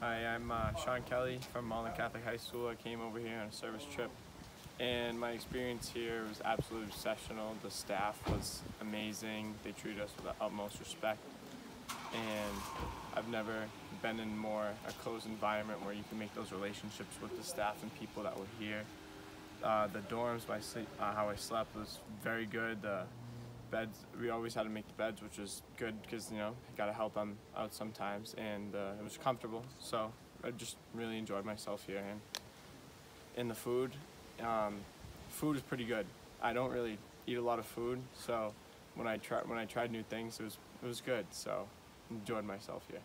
Hi, I'm uh, Sean Kelly from Mullen Catholic High School. I came over here on a service trip, and my experience here was absolutely exceptional. The staff was amazing. They treated us with the utmost respect, and I've never been in more a closed environment where you can make those relationships with the staff and people that were here. Uh, the dorms, my sleep, uh, how I slept was very good. The beds, we always had to make the beds, which was good because you know you got to help them out sometimes, and uh, it was comfortable. So I just really enjoyed myself here, and in the food, um, food is pretty good. I don't really eat a lot of food, so when I tried when I tried new things, it was it was good. So enjoyed myself here.